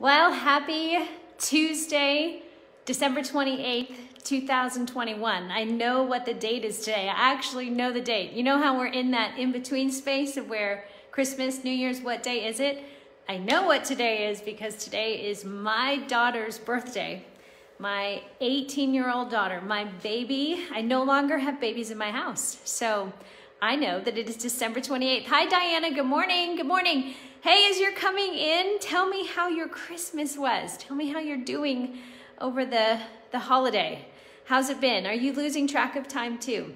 Well, happy Tuesday, December 28th, 2021. I know what the date is today. I actually know the date. You know how we're in that in between space of where Christmas, New Year's, what day is it? I know what today is because today is my daughter's birthday. My 18 year old daughter, my baby. I no longer have babies in my house. So I know that it is December 28th. Hi, Diana. Good morning. Good morning. Hey, as you're coming in, tell me how your Christmas was. Tell me how you're doing over the, the holiday. How's it been? Are you losing track of time too?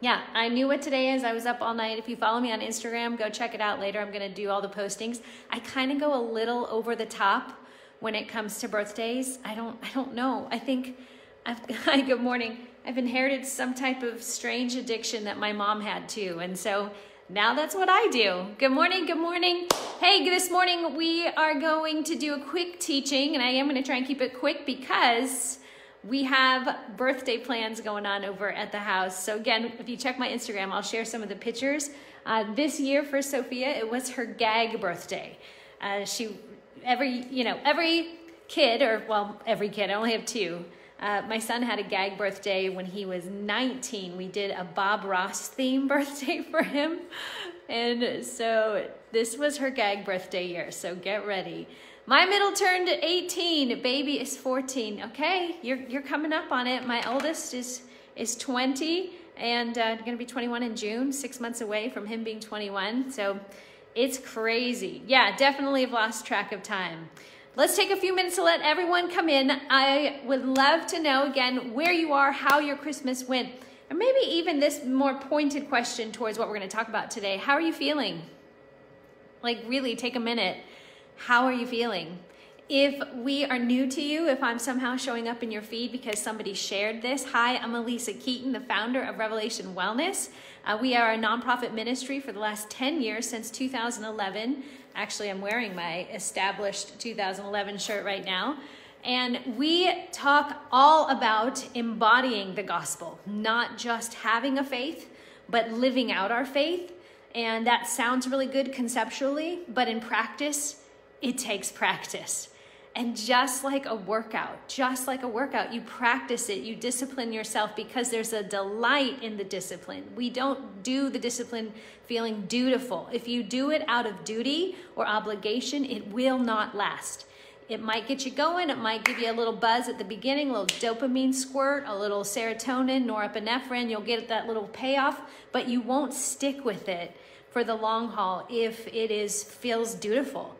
Yeah, I knew what today is. I was up all night. If you follow me on Instagram, go check it out later. I'm going to do all the postings. I kind of go a little over the top when it comes to birthdays. I don't I don't know. I think I've hi, good morning. I've inherited some type of strange addiction that my mom had too. And so now that's what I do. Good morning, good morning. Hey, this morning we are going to do a quick teaching, and I am going to try and keep it quick because we have birthday plans going on over at the house. So again, if you check my Instagram, I'll share some of the pictures. Uh, this year for Sophia, it was her gag birthday. Uh, she, every, you know, every kid, or well, every kid, I only have two, uh, my son had a gag birthday when he was 19. We did a Bob Ross theme birthday for him. And so this was her gag birthday year. So get ready. My middle turned 18. Baby is 14. Okay, you're, you're coming up on it. My oldest is, is 20 and uh, going to be 21 in June, six months away from him being 21. So it's crazy. Yeah, definitely have lost track of time. Let's take a few minutes to let everyone come in. I would love to know again where you are, how your Christmas went, or maybe even this more pointed question towards what we're going to talk about today. How are you feeling? Like, really take a minute. How are you feeling? If we are new to you, if I'm somehow showing up in your feed because somebody shared this, hi, I'm Alisa Keeton, the founder of Revelation Wellness. Uh, we are a nonprofit ministry for the last 10 years, since 2011. Actually, I'm wearing my established 2011 shirt right now. And we talk all about embodying the gospel, not just having a faith, but living out our faith. And that sounds really good conceptually, but in practice, it takes practice. And just like a workout, just like a workout, you practice it, you discipline yourself because there's a delight in the discipline. We don't do the discipline feeling dutiful. If you do it out of duty or obligation, it will not last. It might get you going, it might give you a little buzz at the beginning, a little dopamine squirt, a little serotonin, norepinephrine, you'll get that little payoff, but you won't stick with it for the long haul if it is feels dutiful.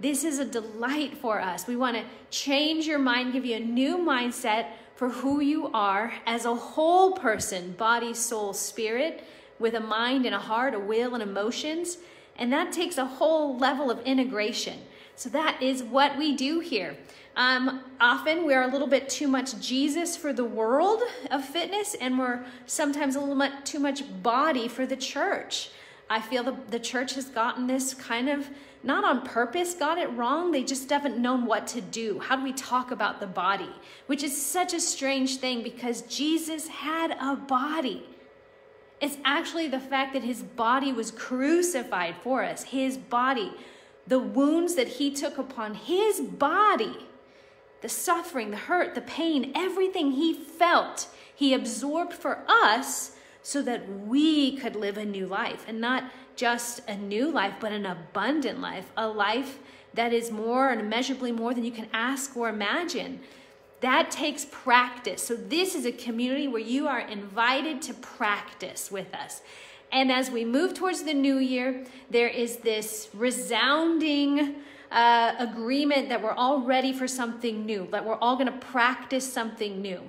This is a delight for us. We want to change your mind, give you a new mindset for who you are as a whole person body, soul, spirit with a mind and a heart, a will, and emotions. And that takes a whole level of integration. So that is what we do here. Um, often we're a little bit too much Jesus for the world of fitness, and we're sometimes a little bit too much body for the church. I feel the, the church has gotten this kind of not on purpose got it wrong. They just haven't known what to do. How do we talk about the body? Which is such a strange thing because Jesus had a body. It's actually the fact that his body was crucified for us, his body, the wounds that he took upon his body, the suffering, the hurt, the pain, everything he felt, he absorbed for us so that we could live a new life and not just a new life, but an abundant life, a life that is more and immeasurably more than you can ask or imagine. That takes practice. So, this is a community where you are invited to practice with us. And as we move towards the new year, there is this resounding uh, agreement that we're all ready for something new, that we're all going to practice something new.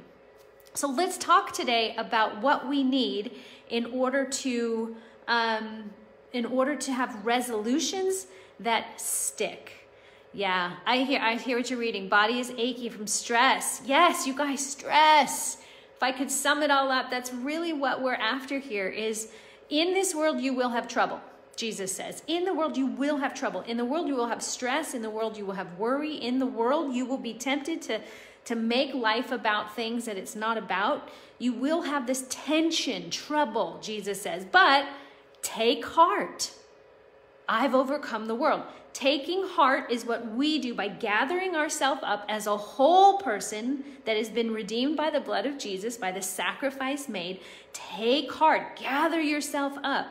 So, let's talk today about what we need in order to um, in order to have resolutions that stick. Yeah, I hear I hear what you're reading. Body is achy from stress. Yes, you guys stress. If I could sum it all up, that's really what we're after here is in this world you will have trouble. Jesus says, in the world you will have trouble. In the world you will have stress, in the world you will have worry, in the world you will be tempted to to make life about things that it's not about. You will have this tension, trouble, Jesus says. But Take heart. I've overcome the world. Taking heart is what we do by gathering ourselves up as a whole person that has been redeemed by the blood of Jesus, by the sacrifice made. Take heart, gather yourself up.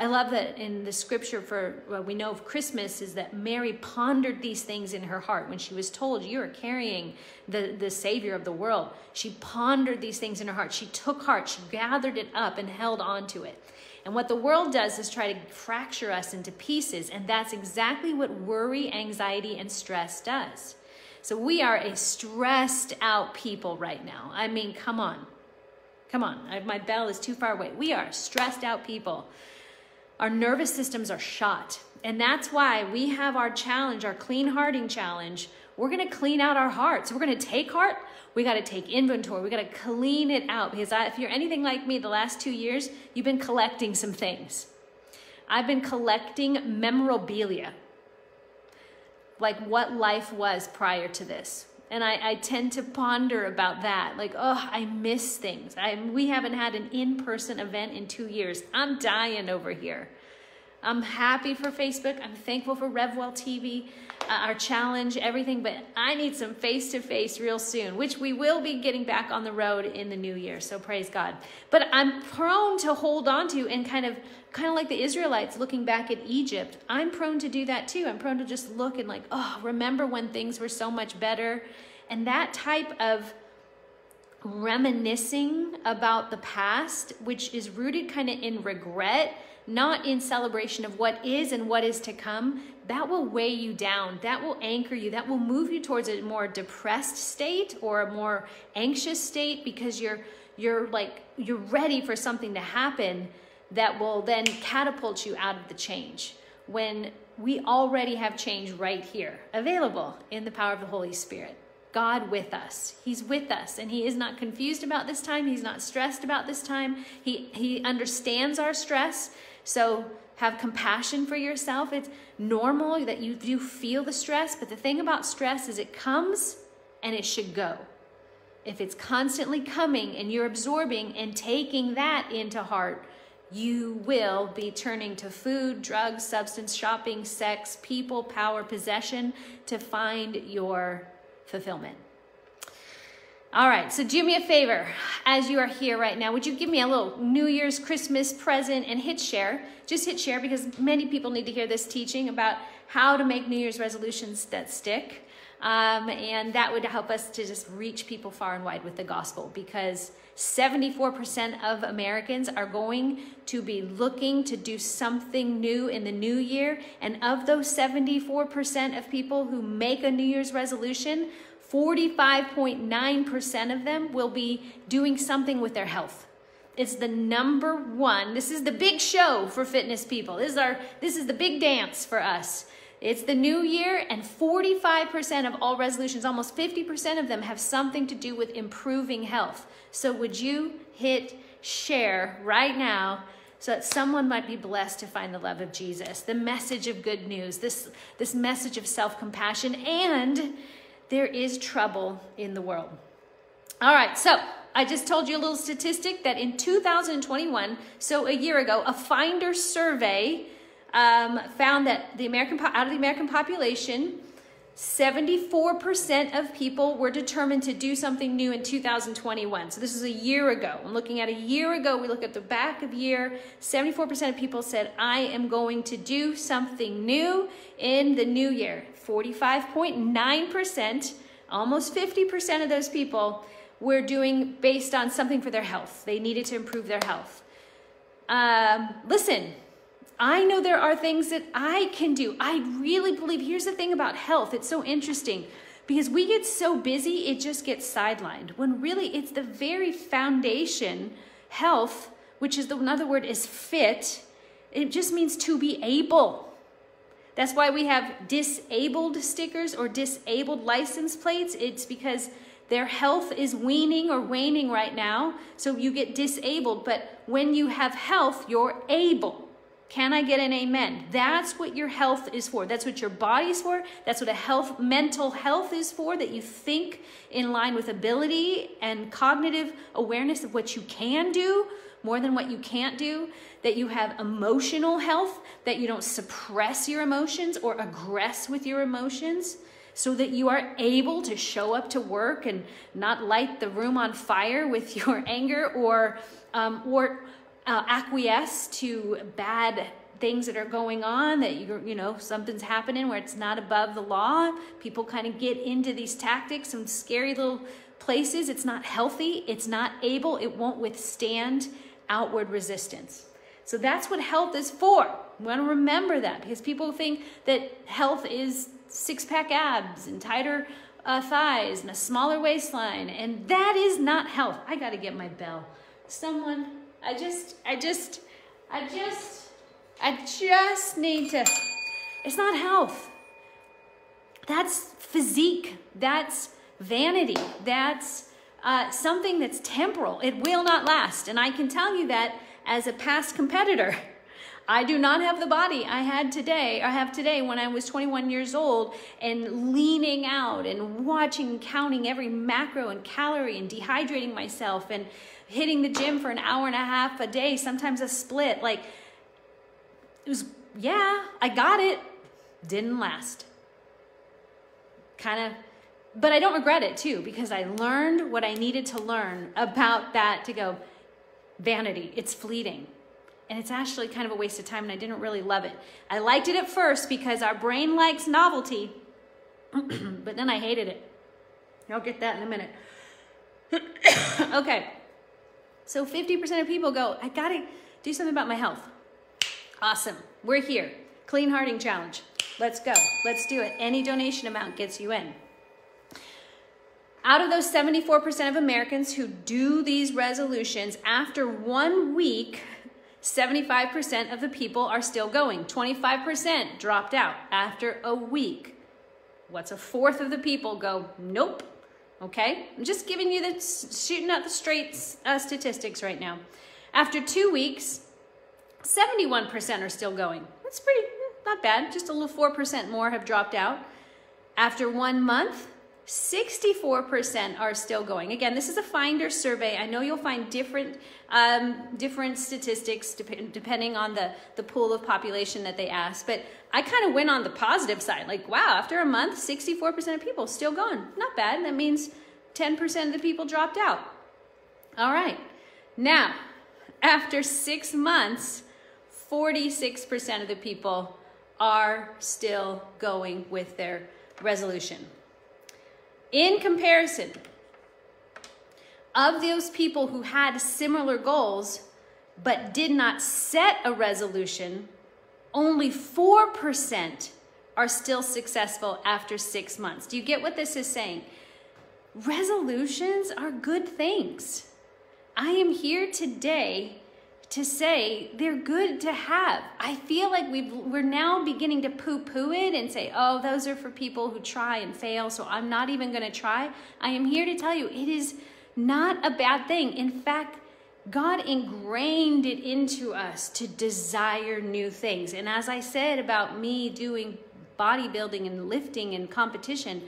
I love that in the scripture for what we know of Christmas is that Mary pondered these things in her heart when she was told, You are carrying the, the Savior of the world. She pondered these things in her heart. She took heart, she gathered it up and held on to it. And what the world does is try to fracture us into pieces, and that's exactly what worry, anxiety, and stress does. So we are a stressed out people right now. I mean, come on. Come on. I, my bell is too far away. We are stressed out people. Our nervous systems are shot. And that's why we have our challenge, our clean hearting challenge. We're to clean out our hearts. We're to take heart. We got to take inventory. We got to clean it out because I, if you're anything like me, the last two years, you've been collecting some things. I've been collecting memorabilia, like what life was prior to this. And I, I tend to ponder about that. Like, oh, I miss things. I, we haven't had an in person event in two years. I'm dying over here. I'm happy for Facebook. I'm thankful for RevWell TV, uh, our challenge, everything, but I need some face to face real soon, which we will be getting back on the road in the new year. So praise God. But I'm prone to hold on to and kind of kind of like the Israelites looking back at Egypt. I'm prone to do that too. I'm prone to just look and like, oh, remember when things were so much better. And that type of reminiscing about the past, which is rooted kind of in regret, not in celebration of what is and what is to come, that will weigh you down. That will anchor you. That will move you towards a more depressed state or a more anxious state because you're you're like you're ready for something to happen that will then catapult you out of the change when we already have change right here available in the power of the Holy Spirit. God with us. He's with us and he is not confused about this time. He's not stressed about this time. He he understands our stress. So have compassion for yourself. It's normal that you do feel the stress, but the thing about stress is it comes and it should go. If it's constantly coming and you're absorbing and taking that into heart, you will be turning to food, drugs, substance, shopping, sex, people, power, possession to find your fulfillment. All right, so do me a favor as you are here right now. Would you give me a little New Year's Christmas present and hit share? Just hit share because many people need to hear this teaching about how to make New Year's resolutions that stick. Um, and that would help us to just reach people far and wide with the gospel because 74% of Americans are going to be looking to do something new in the new year. And of those 74% of people who make a New Year's resolution, 45.9% of them will be doing something with their health. It's the number one. This is the big show for fitness people. This is our this is the big dance for us. It's the new year, and 45% of all resolutions, almost 50% of them, have something to do with improving health. So, would you hit share right now so that someone might be blessed to find the love of Jesus, the message of good news, this, this message of self compassion, and there is trouble in the world. All right, so I just told you a little statistic that in 2021, so a year ago, a Finder survey um, found that the American out of the American population, 74% of people were determined to do something new in 2021. So this is a year ago. I'm looking at a year ago. We look at the back of year. 74% of people said, I am going to do something new in the new year. 45.9%, almost 50% of those people were doing based on something for their health. They needed to improve their health. Um, listen, I know there are things that I can do. I really believe, here's the thing about health, it's so interesting because we get so busy, it just gets sidelined. When really it's the very foundation, health, which is the another word is fit, it just means to be able. That's why we have disabled stickers or disabled license plates. It's because their health is weaning or waning right now, so you get disabled. But when you have health, you're able. Can I get an amen? That's what your health is for. That's what your body's for. That's what a health, mental health is for, that you think in line with ability and cognitive awareness of what you can do more than what you can't do, that you have emotional health, that you don't suppress your emotions or aggress with your emotions, so that you are able to show up to work and not light the room on fire with your anger or, um, or uh, acquiesce to bad things that are going on that you you know something's happening where it's not above the law. People kind of get into these tactics some scary little places. It's not healthy. It's not able. It won't withstand outward resistance. So that's what health is for. We want to remember that because people think that health is six-pack abs and tighter uh, thighs and a smaller waistline and that is not health. I got to get my bell. Someone i just i just i just I just need to, it's not health. That's physique. That's vanity. That's uh, something that's temporal. It will not last. And I can tell you that as a past competitor. I do not have the body I had today, I have today when I was 21 years old and leaning out and watching counting every macro and calorie and dehydrating myself and hitting the gym for an hour and a half a day, sometimes a split. Like it was, yeah, I got it. Didn't last. Kind of, but I don't regret it too because I learned what I needed to learn about that to go, vanity, it's fleeting. And it's actually kind of a waste of time and I didn't really love it. I liked it at first because our brain likes novelty, but then I hated it. I'll get that in a minute. okay. So 50% of people go, I gotta do something about my health. Awesome. We're here. Clean Hearting Challenge. Let's go. Let's do it. Any donation amount gets you in. Out of those 74% of Americans who do these resolutions, after one week, 75% of the people are still going. 25% dropped out after a week. What's a fourth of the people go, nope. Okay? I'm just giving you the, shooting out the straight uh, statistics right now. After two weeks, 71% are still going. That's pretty, not bad. Just a little 4% more have dropped out. After one month, 64% are still going. Again, this is a finder survey. I know you'll find different um, different statistics dep depending on the, the pool of population that they ask. But I kind of went on the positive side. Like, wow, after a month, 64% of people still gone. Not bad. That means 10% of the people dropped out. All right. Now, after six months, 46% of the people are still going with their resolution. In comparison, of those people who had similar goals but did not set a resolution, only 4% are still successful after six months. Do you get what this is saying? Resolutions are good things. I am here today to say they're good to have. I feel like we've, we're now beginning to poo poo it and say, oh, those are for people who try and fail, so I'm not even going to try. I am here to tell you it is not a bad thing. In fact, God ingrained it into us to desire new things. And as I said about me doing bodybuilding and lifting and competition,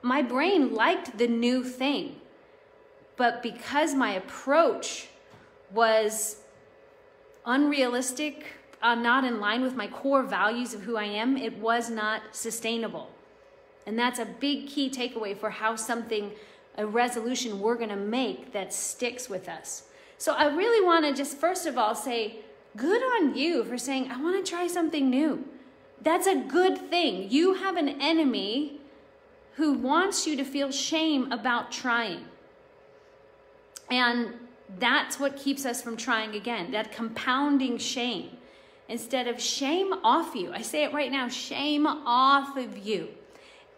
my brain liked the new thing. But because my approach was unrealistic, uh, not in line with my core values of who I am, it was not sustainable. And that's a big key takeaway for how something, a resolution we're going to make that sticks with us. So I really want to just first of all say, good on you for saying, I want to try something new. That's a good thing. You have an enemy who wants you to feel shame about trying. And that's what keeps us from trying again, that compounding shame. Instead of shame off you, I say it right now shame off of you.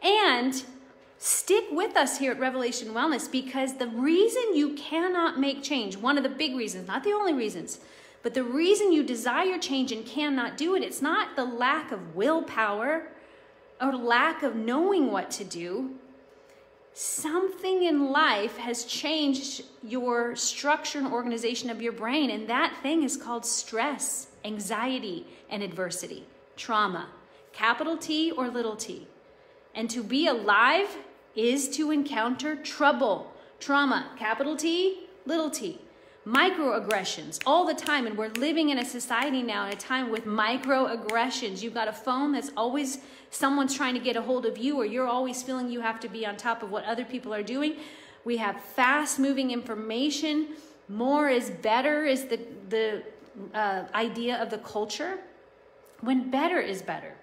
And stick with us here at Revelation Wellness because the reason you cannot make change, one of the big reasons, not the only reasons, but the reason you desire change and cannot do it, it's not the lack of willpower or lack of knowing what to do something in life has changed your structure and organization of your brain, and that thing is called stress, anxiety, and adversity, trauma, capital T or little t. And to be alive is to encounter trouble, trauma, capital T, little t. microaggressions all the time. And we're living in a society now in a time with microaggressions. You've got a phone that's always someone's trying to get a hold of you, or you're always feeling you have to be on top of what other people are doing. We have fast moving information. More is better, is the, the uh, idea of the culture, when better is better.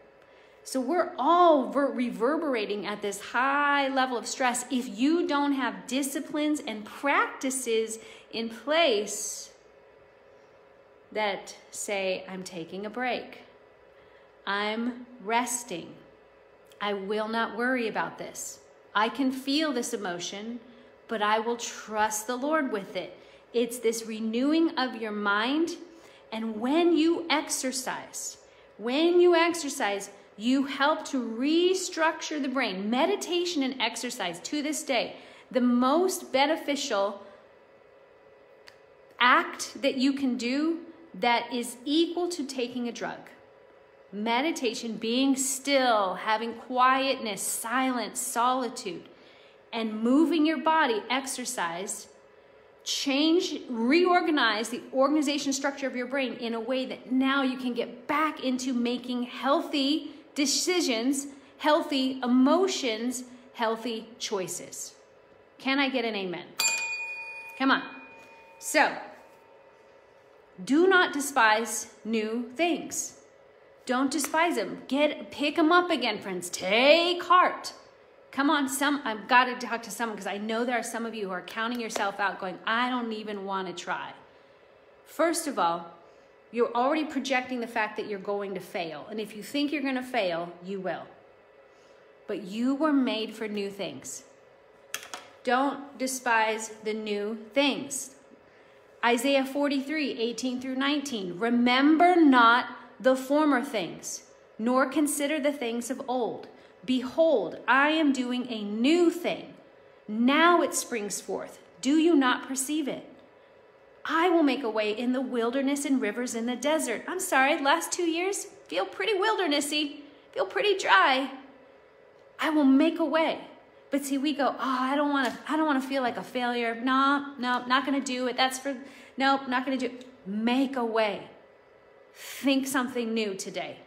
So we're all ver- reverberating at this high level of stress. If you don't have disciplines and practices in place that say, I'm taking a break, I'm resting, I will not worry about this. I can feel this emotion, but I will trust the Lord with it. It's this renewing of your mind. And when you exercise, when you exercise, you help to restructure the brain. Meditation and exercise to this day, the most beneficial act that you can do that is equal to taking a drug. Meditation, being still, having quietness, silence, solitude, and moving your body, exercise, change, reorganize the organization structure of your brain in a way that now you can get back into making healthy decisions, healthy emotions, healthy choices. Can I get an amen? Come on. So, do not despise new things. Don't despise them. Get pick them up again, friends. Take heart. Come on, some I've got to talk to someone because I know there are some of you who are counting yourself out going, I don't even want to try. First of all, you're already projecting the fact that you're going to fail. And if you think you're going to fail, you will. But you were made for new things. Don't despise the new things. Isaiah 43, 18 through 19. Remember not the former things, nor consider the things of old. Behold, I am doing a new thing. Now it springs forth. Do you not perceive it? I will make a way in the wilderness and rivers in the desert. I'm sorry, last two years feel pretty wildernessy, feel pretty dry. I will make a way. But see, we go, oh, I don't want to, I don't want to feel like a failure. No, no, not going to do it. That's for, nope, not going to do it. Make a way. Think something new today.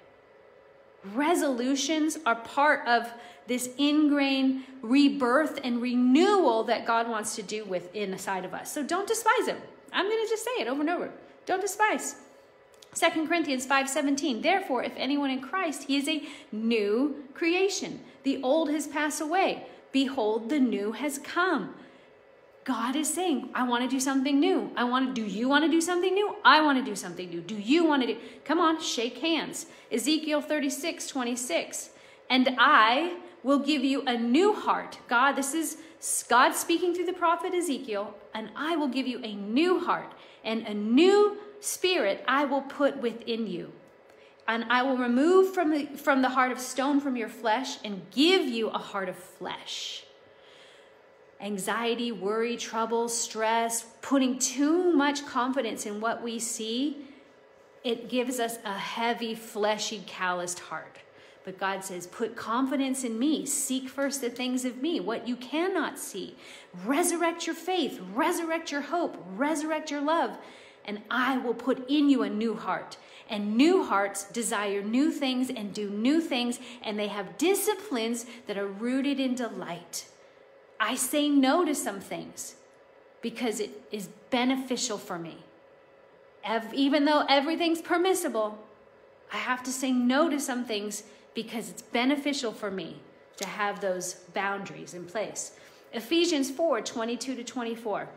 Resolutions are part of this ingrained rebirth and renewal that God wants to do within inside of us. So don't despise them. I'm going to just say it over and over. Don't despise. 2 Corinthians 5:17 Therefore if anyone in Christ he is a new creation the old has passed away behold the new has come. God is saying I want to do something new. I want to do you want to do something new? I want to do something new. Do you want to do Come on shake hands. Ezekiel 36:26 And I will give you a new heart. God this is God speaking through the prophet Ezekiel, and I will give you a new heart and a new spirit I will put within you. And I will remove from the, from the heart of stone from your flesh and give you a heart of flesh. Anxiety, worry, trouble, stress, putting too much confidence in what we see, it gives us a heavy, fleshy, calloused heart. But God says, put confidence in me. Seek first the things of me, what you cannot see. Resurrect your faith, resurrect your hope, resurrect your love, and I will put in you a new heart. And new hearts desire new things and do new things, and they have disciplines that are rooted in delight. I say no to some things because it is beneficial for me. Even though everything's permissible, I have to say no to some things because it's beneficial for me to have those boundaries in place. Ephesians 4 22 to 24.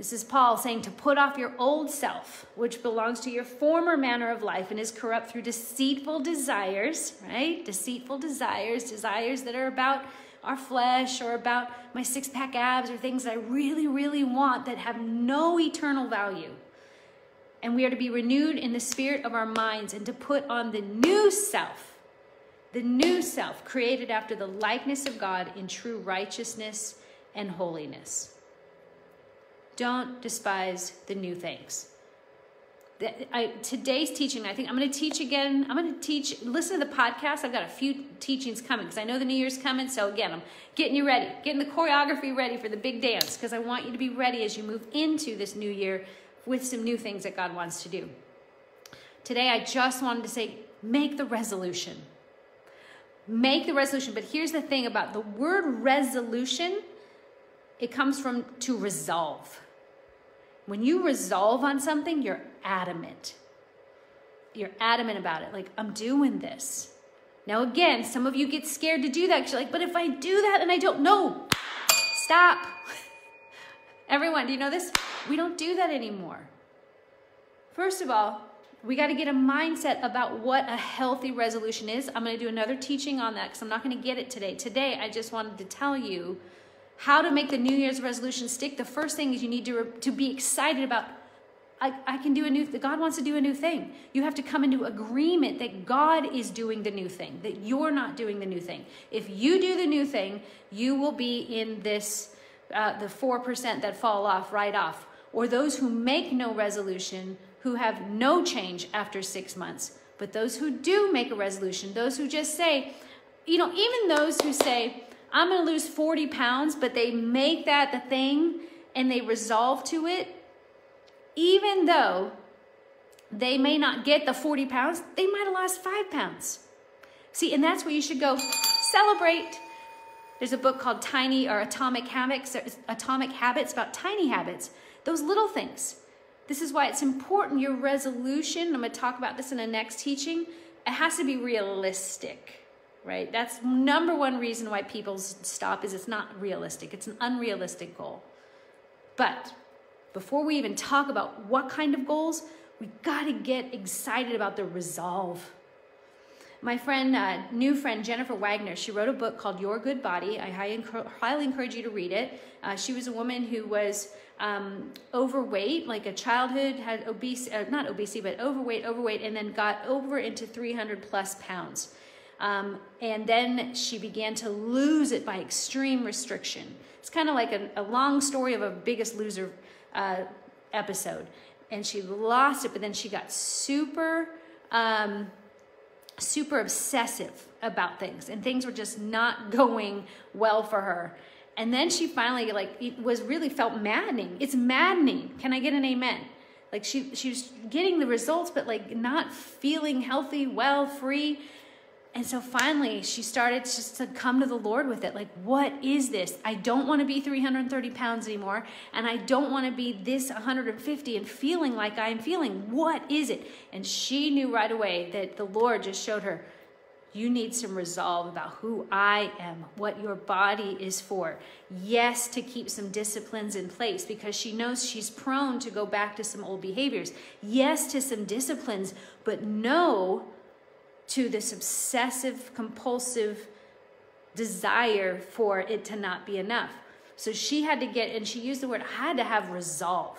This is Paul saying to put off your old self, which belongs to your former manner of life and is corrupt through deceitful desires, right? Deceitful desires, desires that are about our flesh or about my six pack abs or things I really, really want that have no eternal value and we are to be renewed in the spirit of our minds and to put on the new self, the new self created after the likeness of God in true righteousness and holiness. Don't despise the new things. I, today's teaching, I think I'm going to teach again. I'm going to teach, listen to the podcast. I've got a few teachings coming because I know the new year's coming. So again, I'm getting you ready, getting the choreography ready for the big dance because I want you to be ready as you move into this new year with some new things that God wants to do. Today, I just wanted to say, make the resolution. Make the resolution. But here's the thing about the word resolution, it comes from to resolve. When you resolve on something, you're adamant. You're adamant about it. Like, I'm doing this. Now, again, some of you get scared to do that you're like, but if I do that and I don't know, stop. Everyone, do you know this? We don't do that anymore. First of all, we got to get a mindset about what a healthy resolution is. I'm going to do another teaching on that because I'm not going to get it today. Today, I just wanted to tell you how to make the New Year's resolution stick, the first thing is you need to, to be excited about I, I can do a new God wants to do a new thing. You have to come into agreement that God is doing the new thing, that you're not doing the new thing. If you do the new thing, you will be in this uh, the 4% that fall off right off. Or those who make no resolution, who have no change after six months. But those who do make a resolution, those who just say, you know, even those who say, I'm going to lose 40 pounds, but they make that the thing and they resolve to it, even though they may not get the 40 pounds, they might have lost five pounds. See, and that's where you should go celebrate. There's a book called Tiny or Atomic Habits, Atomic Habits about tiny habits, those little things. This is why it's important your resolution. I'm going to talk about this in the next teaching. It has to be realistic right? That's number one reason why people stop is it's not realistic. It's an unrealistic goal. But before we even talk about what kind of goals, we got to get excited about the resolve. My friend, uh, new friend Jennifer Wagner, she wrote a book called Your Good Body. I highly encourage you to read it. Uh, she was a woman who was um, overweight, like a childhood, had obese, uh, not obesity, but overweight, overweight, and then got over into 300 plus pounds. Um, and then she began to lose it by extreme restriction. It's kind of like a, a, long story of a biggest loser uh, episode. And she lost it, but then she got super, um, super obsessive about things. And things were just not going well for her. And then she finally, like, it was really felt maddening. It's maddening. Can I get an amen? Like she, she was getting the results, but like not feeling healthy, well, free. And so finally, she started just to come to the Lord with it. Like, what is this? I don't want to be 330 pounds anymore. And I don't want to be this 150 and feeling like I'm feeling. What is it? And she knew right away that the Lord just showed her, you need some resolve about who I am, what your body is for. Yes, to keep some disciplines in place because she knows she's prone to go back to some old behaviors. Yes, to some disciplines, but no to this obsessive, compulsive desire for it to not be enough. So she had to get, and she used the word, I had to have resolve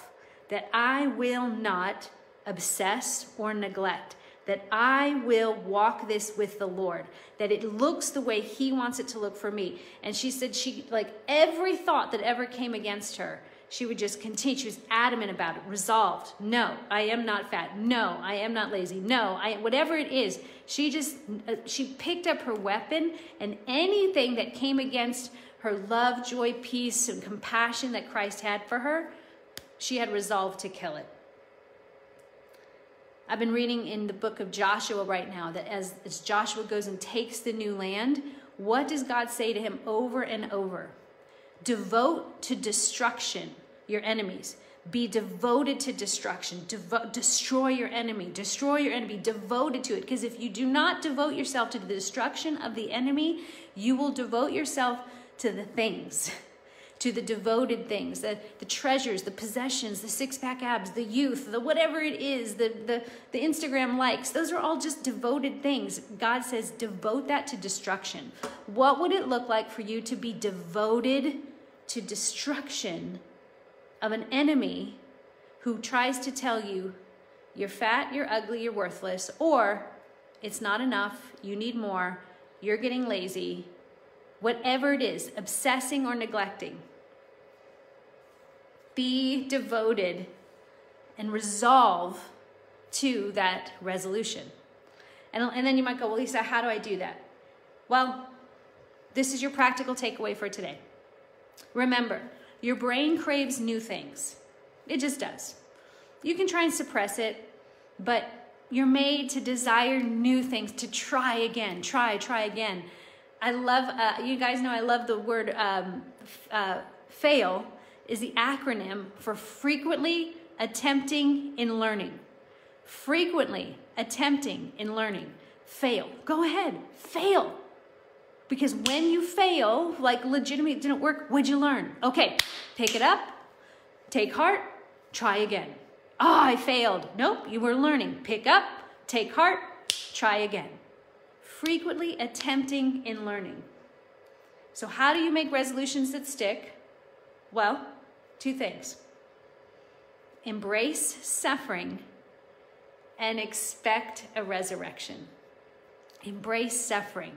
that I will not obsess or neglect, that I will walk this with the Lord, that it looks the way He wants it to look for me. And she said, she, like, every thought that ever came against her, she would just continue. She was adamant about it, resolved. No, I am not fat. No, I am not lazy. No, I whatever it is. She just uh, she picked up her weapon, and anything that came against her love, joy, peace, and compassion that Christ had for her, she had resolved to kill it. I've been reading in the book of Joshua right now that as, as Joshua goes and takes the new land, what does God say to him over and over? Devote to destruction your enemies. Be devoted to destruction. Devo- destroy your enemy. Destroy your enemy. Devoted to it. Because if you do not devote yourself to the destruction of the enemy, you will devote yourself to the things, to the devoted things, the, the treasures, the possessions, the six pack abs, the youth, the whatever it is, the, the, the Instagram likes. Those are all just devoted things. God says, devote that to destruction. What would it look like for you to be devoted to destruction? Of an enemy who tries to tell you you're fat, you're ugly, you're worthless, or it's not enough, you need more, you're getting lazy, whatever it is, obsessing or neglecting. Be devoted and resolve to that resolution. And, and then you might go, well, Lisa, how do I do that? Well, this is your practical takeaway for today. Remember, your brain craves new things. It just does. You can try and suppress it, but you're made to desire new things, to try again, try, try again. I love, uh, you guys know I love the word um, uh, fail is the acronym for frequently attempting in learning. Frequently attempting in learning. Fail. Go ahead, fail. Because when you fail, like legitimately it didn't work, what'd you learn? Okay, pick it up, take heart, try again. Oh, I failed. Nope, you were learning. Pick up, take heart, try again. Frequently attempting in learning. So, how do you make resolutions that stick? Well, two things embrace suffering and expect a resurrection. Embrace suffering.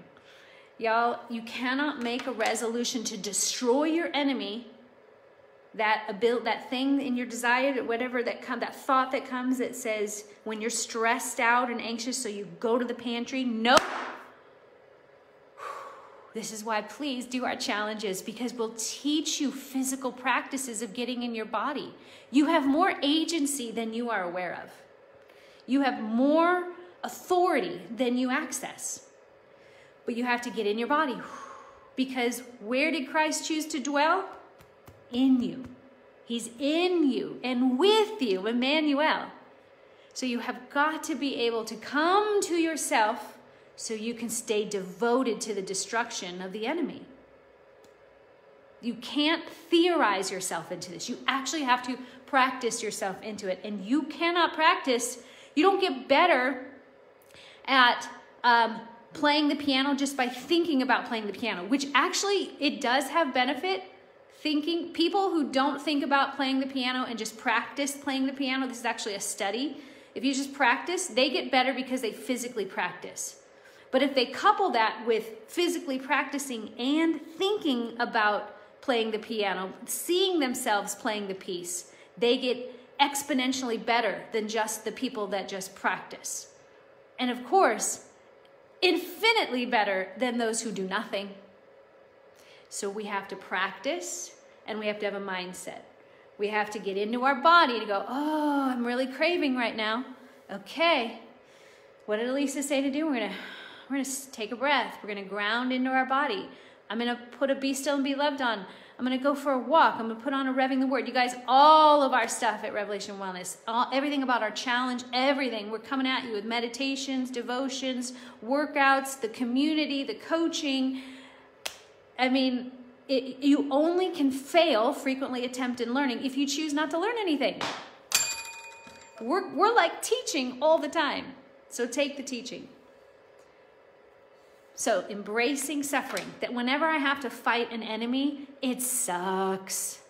Y'all, you cannot make a resolution to destroy your enemy. That ability, that thing in your desire, whatever that come, that thought that comes that says when you're stressed out and anxious, so you go to the pantry. Nope. This is why please do our challenges because we'll teach you physical practices of getting in your body. You have more agency than you are aware of. You have more authority than you access. But you have to get in your body because where did Christ choose to dwell? In you. He's in you and with you, Emmanuel. So you have got to be able to come to yourself so you can stay devoted to the destruction of the enemy. You can't theorize yourself into this. You actually have to practice yourself into it. And you cannot practice, you don't get better at um, playing the piano just by thinking about playing the piano, which actually it does have benefit. Thinking, people who don't think about playing the piano and just practice playing the piano, this is actually a study. If you just practice, they get better because they physically practice. But if they couple that with physically practicing and thinking about playing the piano, seeing themselves playing the piece, they get exponentially better than just the people that just practice. And of course, infinitely better than those who do nothing. So we have to practice and we have to have a mindset. We have to get into our body to go, oh, I'm really craving right now. Okay. What did Alisa say to do? We're going to we're going to take a breath. We're going to ground into our body. I'm going to put a be still and be loved on. I'm going to go for a walk. I'm going to put on a revving the word. You guys, all of our stuff at Revelation Wellness, all, everything about our challenge, everything. We're coming at you with meditations, devotions, workouts, the community, the coaching. I mean, it, you only can fail frequently attempt in learning if you choose not to learn anything. We're, we're like teaching all the time. So take the teaching. So, embracing suffering, that whenever I have to fight an enemy, it sucks.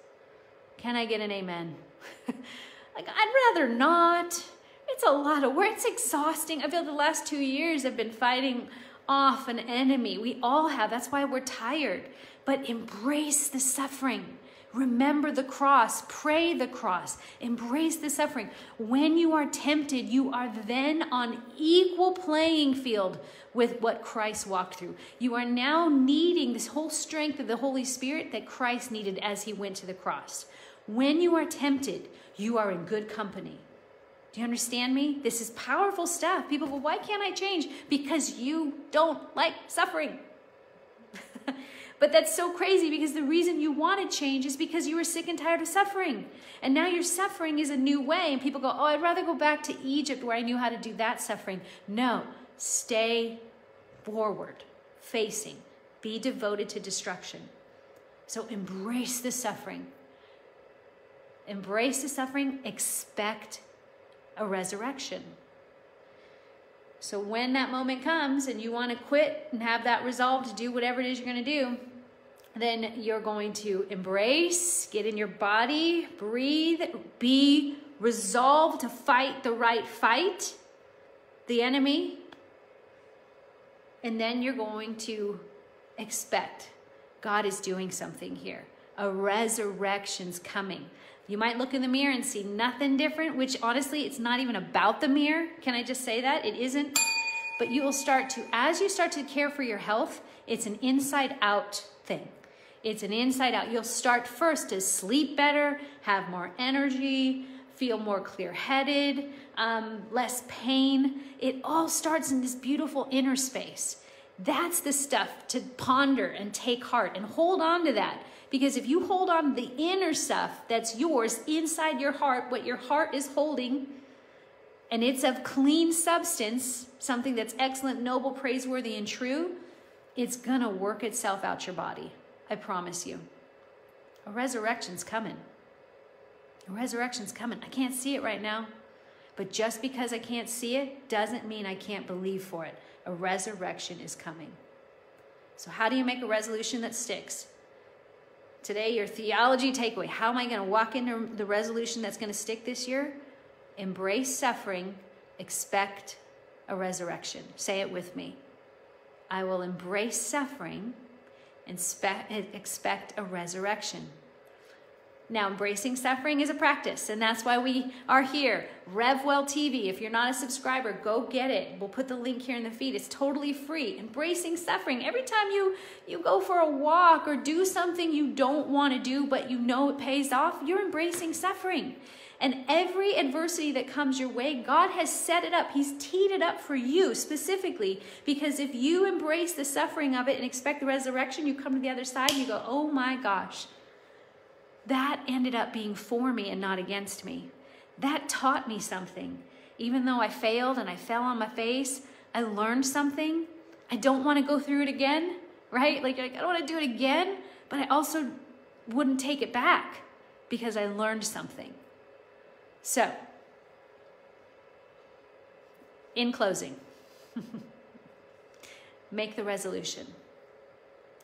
Can I get an amen? like, I'd rather not. It's a lot of work. It's exhausting. I feel the last two years I've been fighting off an enemy. We all have. That's why we're tired. But embrace the suffering. Remember the cross, pray the cross, embrace the suffering. When you are tempted, you are then on equal playing field with what Christ walked through. You are now needing this whole strength of the Holy Spirit that Christ needed as he went to the cross. When you are tempted, you are in good company. Do you understand me? This is powerful stuff. People go, why can't I change? Because you don't like suffering. But that's so crazy because the reason you want to change is because you were sick and tired of suffering. And now your suffering is a new way. And people go, oh, I'd rather go back to Egypt where I knew how to do that suffering. No, stay forward, facing, be devoted to destruction. So embrace the suffering. Embrace the suffering, expect a resurrection. So when that moment comes and you want to quit and have that resolve to do whatever it is you're going to do, then you're going to embrace, get in your body, breathe, be resolved to fight the right fight, the enemy. And then you're going to expect God is doing something here. A resurrection's coming. You might look in the mirror and see nothing different, which honestly, it's not even about the mirror. Can I just say that? It isn't. But you will start to, as you start to care for your health, it's an inside out thing. It's an inside out. You'll start first to sleep better, have more energy, feel more clear headed, um, less pain. It all starts in this beautiful inner space. That's the stuff to ponder and take heart and hold on to that. Because if you hold on to the inner stuff that's yours inside your heart, what your heart is holding, and it's of clean substance, something that's excellent, noble, praiseworthy, and true, it's gonna work itself out your body. I promise you. A resurrection's coming. A resurrection's coming. I can't see it right now. But just because I can't see it doesn't mean I can't believe for it. A resurrection is coming. So, how do you make a resolution that sticks? Today, your theology takeaway how am I going to walk into the resolution that's going to stick this year? Embrace suffering, expect a resurrection. Say it with me. I will embrace suffering and expect a resurrection. Now, embracing suffering is a practice, and that's why we are here. RevWell TV. If you're not a subscriber, go get it. We'll put the link here in the feed. It's totally free. Embracing suffering. Every time you you go for a walk or do something you don't want to do, but you know it pays off, you're embracing suffering. And every adversity that comes your way, God has set it up. He's teed it up for you specifically because if you embrace the suffering of it and expect the resurrection, you come to the other side, and you go, oh my gosh, that ended up being for me and not against me. That taught me something. Even though I failed and I fell on my face, I learned something. I don't want to go through it again, right? Like, I don't want to do it again, but I also wouldn't take it back because I learned something. So, in closing, make the resolution.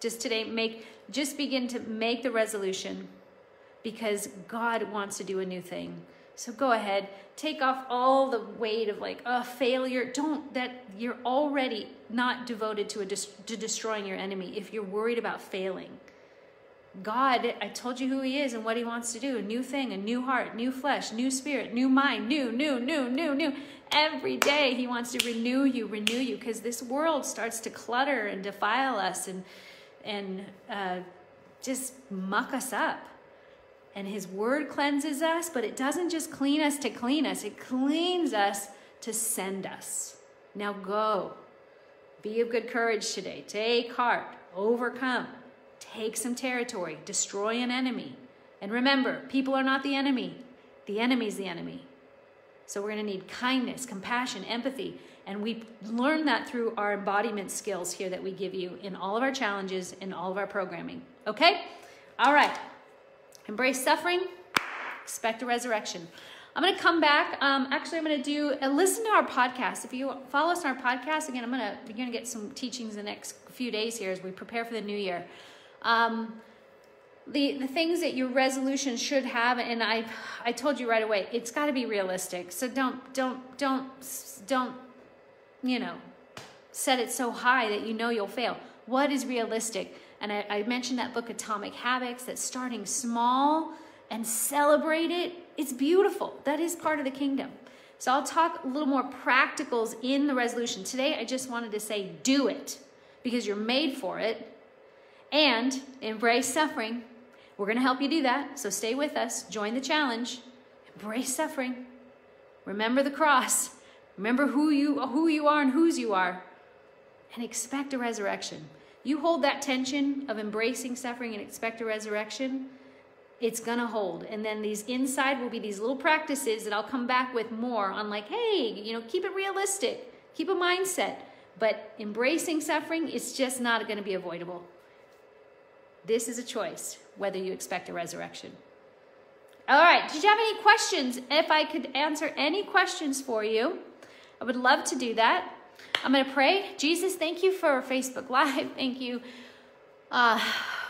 Just today, make just begin to make the resolution because God wants to do a new thing. So go ahead, take off all the weight of like a failure. Don't that you're already not devoted to a to destroying your enemy if you're worried about failing. God, I told you who He is and what He wants to do a new thing, a new heart, new flesh, new spirit, new mind, new, new, new, new, new. Every day He wants to renew you, renew you, because this world starts to clutter and defile us and, and uh, just muck us up. And His Word cleanses us, but it doesn't just clean us to clean us, it cleans us to send us. Now go. Be of good courage today. Take heart. Overcome take some territory, destroy an enemy. And remember, people are not the enemy. The enemy's the enemy. So we're going to need kindness, compassion, empathy. And we learn that through our embodiment skills here that we give you in all of our challenges, in all of our programming. Okay? All right. Embrace suffering, expect a resurrection. I'm going to come back. Um, actually, I'm going to do uh, listen to our podcast. If you follow us on our podcast, again, I'm going to you're going to get some teachings in the next few days here as we prepare for the new year. Um, the, the things that your resolution should have, and I, I told you right away, it's got to be realistic. So don't, don't, don't, don't, you know, set it so high that you know you'll fail. What is realistic? And I, I mentioned that book, Atomic Habits, that starting small and celebrate it, it's beautiful. That is part of the kingdom. So I'll talk a little more practicals in the resolution. Today, I just wanted to say, do it because you're made for it and embrace suffering. We're going to help you do that. So stay with us. Join the challenge. Embrace suffering. Remember the cross. Remember who you, who you are and whose you are. And expect a resurrection. You hold that tension of embracing suffering and expect a resurrection, it's going to hold. And then these inside will be these little practices that I'll come back with more on, like, hey, you know, keep it realistic, keep a mindset. But embracing suffering is just not going to be avoidable. This is a choice, whether you expect a resurrection. All right, did you have any questions? If I could answer any questions for you, I would love to do that. I'm going to pray. Jesus, thank you for Facebook Live. Thank you uh,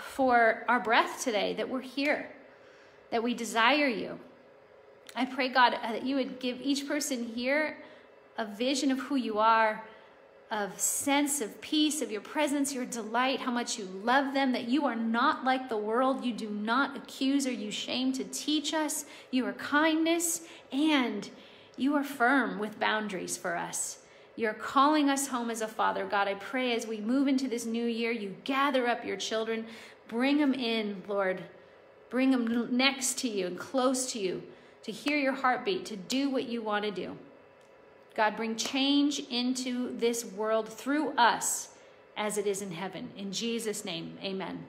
for our breath today, that we're here, that we desire you. I pray, God, uh, that you would give each person here a vision of who you are, of sense of peace, of your presence, your delight, how much you love them, that you are not like the world. You do not accuse or you shame to teach us. You are kindness and you are firm with boundaries for us. You're calling us home as a father. God, I pray as we move into this new year, you gather up your children, bring them in, Lord. Bring them next to you and close to you to hear your heartbeat, to do what you want to do. God, bring change into this world through us as it is in heaven. In Jesus' name, amen.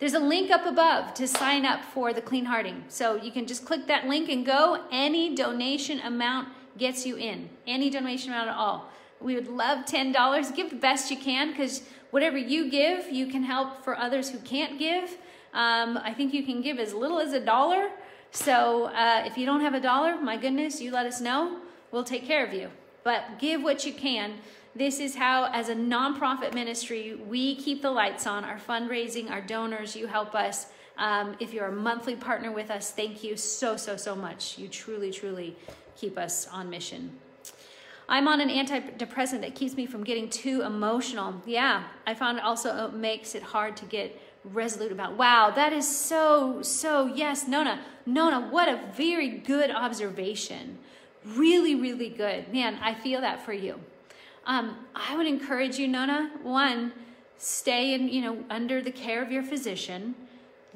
There's a link up above to sign up for the clean hearting. So you can just click that link and go. Any donation amount gets you in. Any donation amount at all. We would love $10. Give the best you can because whatever you give, you can help for others who can't give. Um, I think you can give as little as a dollar. So uh, if you don't have a dollar, my goodness, you let us know we'll take care of you. But give what you can. This is how, as a nonprofit ministry, we keep the lights on, our fundraising, our donors, you help us. Um, if you're a monthly partner with us, thank you so, so, so much. You truly, truly keep us on mission. I'm on an antidepressant that keeps me from getting too emotional. Yeah, I found it also makes it hard to get resolute about. Wow, that is so, so, yes, Nona, Nona, what a very good observation. Really, really good. Man, I feel that for you. Um, I would encourage you, Nona, one, stay in, you know, under the care of your physician.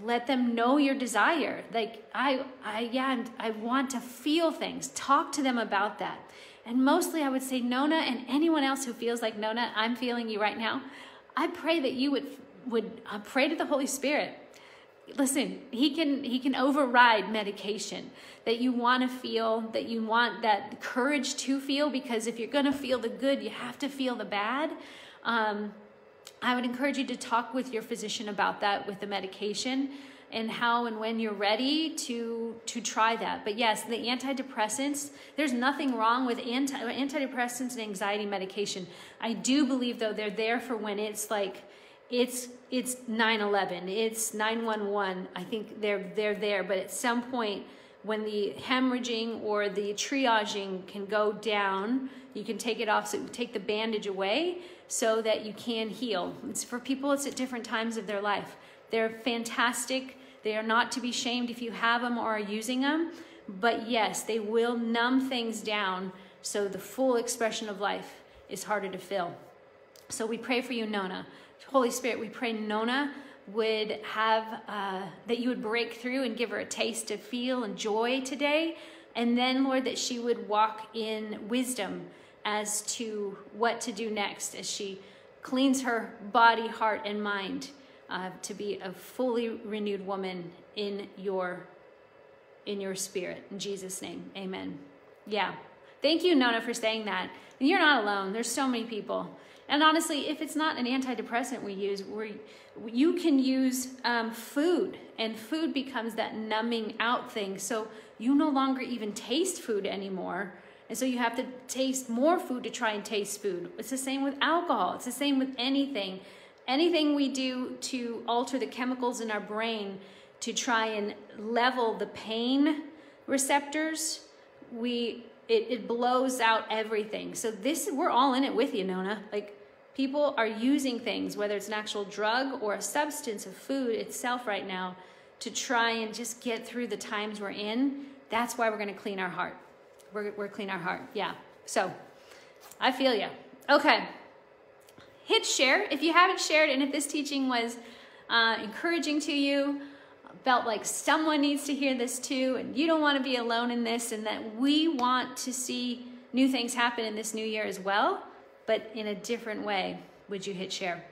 Let them know your desire. Like, I, I, yeah, I want to feel things. Talk to them about that. And mostly I would say, Nona, and anyone else who feels like, Nona, I'm feeling you right now, I pray that you would, would uh, pray to the Holy Spirit listen he can he can override medication that you want to feel that you want that courage to feel because if you're going to feel the good you have to feel the bad. Um, i would encourage you to talk with your physician about that with the medication and how and when you're ready to to try that. But yes the antidepressants there's nothing wrong with anti, antidepressants and anxiety medication. I do believe though they're there for when it's like it's it's 911 it's 911 i think they're they're there. But at some point when the hemorrhaging or the triaging can go down you can take it off so take the bandage away so that you can heal. It's for people it's at different times of their life. They're fantastic. They are not to be shamed if you have them or are using them but yes they will numb things down so the full expression of life is harder to fill so we pray for you nona Holy Spirit, we pray Nona would have, uh, that you would break through and give her a taste of feel and joy today. And then, Lord, that she would walk in wisdom as to what to do next as she cleans her body, heart, and mind uh, to be a fully renewed woman in your in your spirit. In Jesus' name, amen. Yeah. Thank you, Nona, for saying that. And you're not alone. There's so many people. And honestly, if it's not an antidepressant we use, we you can use um, food, and food becomes that numbing out thing. So you no longer even taste food anymore. And so you have to taste more food to try and taste food. It's the same with alcohol, it's the same with anything. Anything we do to alter the chemicals in our brain to try and level the pain receptors, we it, it blows out everything. So this we're all in it with you, Nona. Like People are using things, whether it's an actual drug or a substance of food itself right now, to try and just get through the times we're in. That's why we're going to clean our heart. We're, we're clean our heart. Yeah. So I feel you. Okay. Hit share if you haven't shared and if this teaching was uh, encouraging to you, felt like someone needs to hear this too, and you don't want to be alone in this, and that we want to see new things happen in this new year as well but in a different way, would you hit share?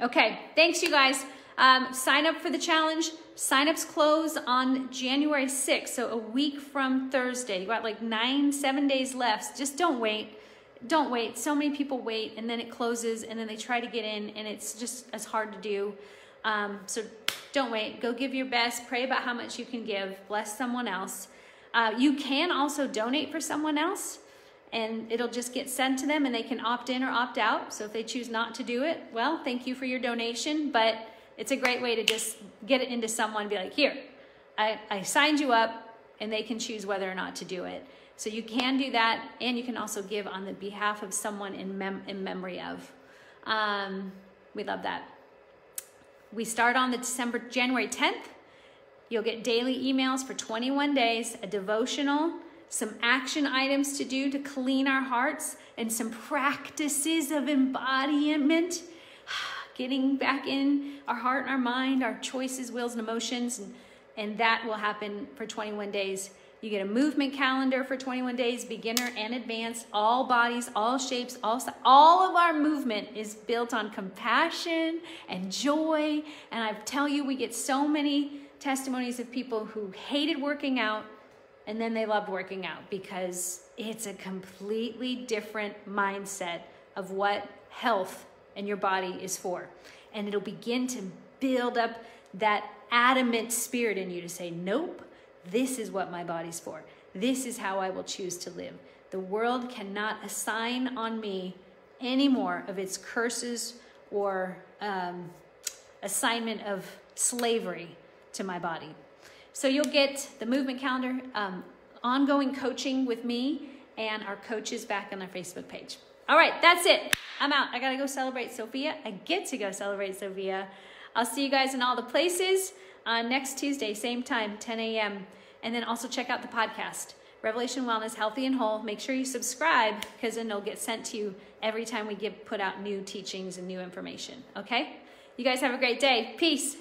Okay, thanks you guys. Um, sign up for the challenge. Sign-ups close on January 6th, so a week from Thursday. You got like nine, seven days left. Just don't wait. Don't wait. So many people wait, and then it closes, and then they try to get in, and it's just as hard to do. Um, so don't wait. Go give your best. Pray about how much you can give. Bless someone else. Uh, you can also donate for someone else and it'll just get sent to them and they can opt in or opt out. So if they choose not to do it, well, thank you for your donation, but it's a great way to just get it into someone be like, here, I, I signed you up and they can choose whether or not to do it. So you can do that, and you can also give on the behalf of someone in, mem- in memory of. Um, we love that. We start on the December, January 10th. You'll get daily emails for 21 days, a devotional, some action items to do to clean our hearts, and some practices of embodiment, getting back in our heart and our mind, our choices, wills, and emotions. And, and that will happen for 21 days. You get a movement calendar for 21 days, beginner and advanced, all bodies, all shapes, all all of our movement is built on compassion and joy. And I tell you, we get so many testimonies of people who hated working out and then they loved working out because it's a completely different mindset of what health and your body is for. And it'll begin to build up that adamant spirit in you to say, nope, this is what my body's for. This is how I will choose to live. The world cannot assign on me any more of its curses or um, assignment of slavery to my body. So you'll get the movement calendar, um, ongoing coaching with me, and our coaches back on our Facebook page. All right, that's it. I'm out. I gotta go celebrate Sophia. I get to go celebrate Sophia. I'll see you guys in all the places uh, next Tuesday, same time, 10 a.m. And then also check out the podcast, Revelation Wellness Healthy and Whole. Make sure you subscribe because then it'll get sent to you every time we give put out new teachings and new information. Okay? You guys have a great day. Peace.